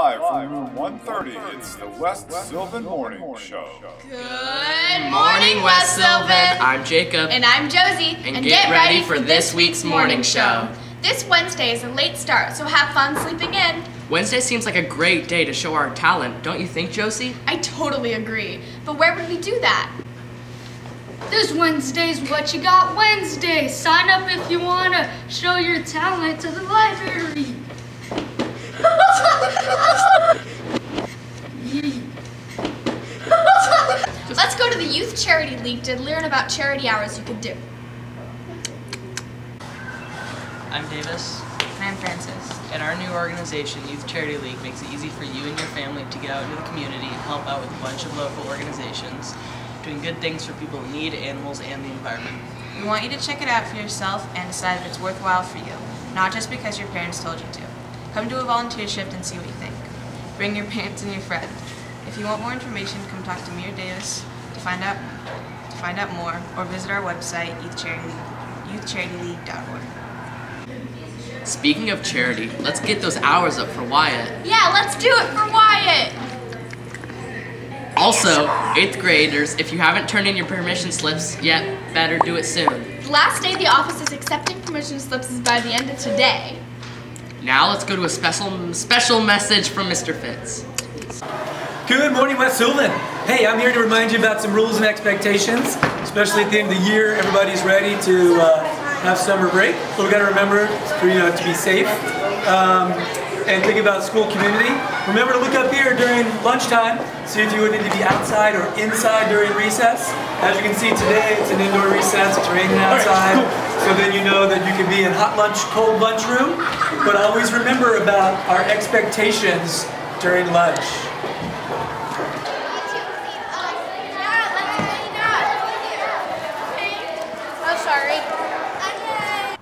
Live from room 130, it's the West Sylvan Morning Show. Good morning, West Sylvan. I'm Jacob. And I'm Josie. And get ready for this week's morning show. This Wednesday is a late start, so have fun sleeping in. Wednesday seems like a great day to show our talent, don't you think, Josie? I totally agree. But where would we do that? This Wednesday's What You Got Wednesday. Sign up if you want to show your talent to the library. Let's go to the Youth Charity League to learn about charity hours you could do. I'm Davis, And I'm Francis. and our new organization, Youth Charity League, makes it easy for you and your family to get out into the community and help out with a bunch of local organizations, doing good things for people in need, animals, and the environment. We want you to check it out for yourself and decide if it's worthwhile for you, not just because your parents told you to. Come to a volunteer shift and see what you think. Bring your parents and your friend. If you want more information, come talk to me or Davis to find out to find out more, or visit our website youthcharity youthcharityleague.org. Speaking of charity, let's get those hours up for Wyatt. Yeah, let's do it for Wyatt. Also, 8th graders, if you haven't turned in your permission slips yet, better do it soon. The last day the office is accepting permission slips is by the end of today. Now let's go to a special special message from Mr. Fitz. Good morning, West Sylvan. Hey, I'm here to remind you about some rules and expectations, especially at the end of the year. Everybody's ready to uh, have summer break, but we got to remember, you know, to be safe um, and think about school community. Remember to look up here during lunchtime, see if you would need to be outside or inside during recess. As you can see today, it's an indoor recess. It's raining outside, so then you know that you can be in hot lunch, cold lunchroom. But always remember about our expectations during lunch.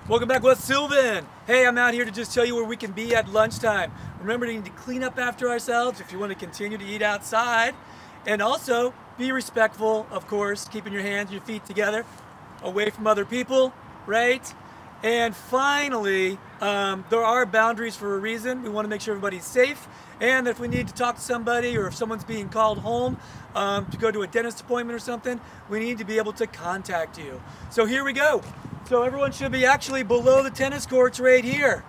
Welcome back, West Sylvan. Hey, I'm out here to just tell you where we can be at lunchtime. Remember to need to clean up after ourselves if you want to continue to eat outside. And also, be respectful, of course, keeping your hands and your feet together, away from other people, right? And finally, um, there are boundaries for a reason. We want to make sure everybody's safe. And if we need to talk to somebody or if someone's being called home um, to go to a dentist appointment or something, we need to be able to contact you. So here we go. So everyone should be actually below the tennis courts right here.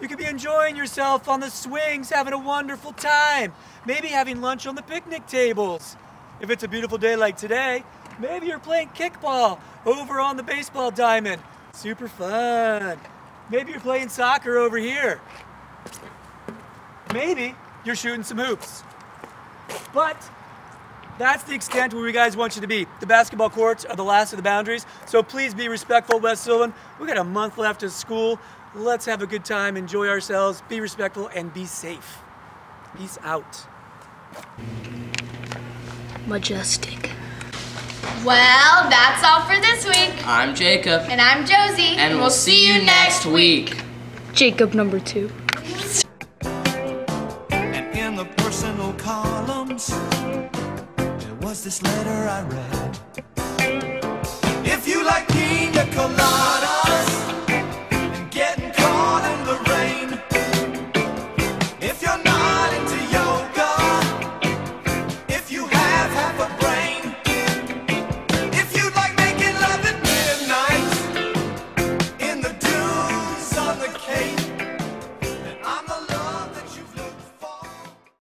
You could be enjoying yourself on the swings, having a wonderful time. Maybe having lunch on the picnic tables. If it's a beautiful day like today, maybe you're playing kickball over on the baseball diamond. Super fun. Maybe you're playing soccer over here. Maybe you're shooting some hoops. But that's the extent where we guys want you to be. The basketball courts are the last of the boundaries, so please be respectful, West Sylvan. We got a month left of school. Let's have a good time, enjoy ourselves, be respectful, and be safe. Peace out. Majestic. Well, that's all for this week. I'm Jacob, And I'm Josie. and we'll see you next week. Jacob number two. And in the personal columns, there was this letter I read. If you like pina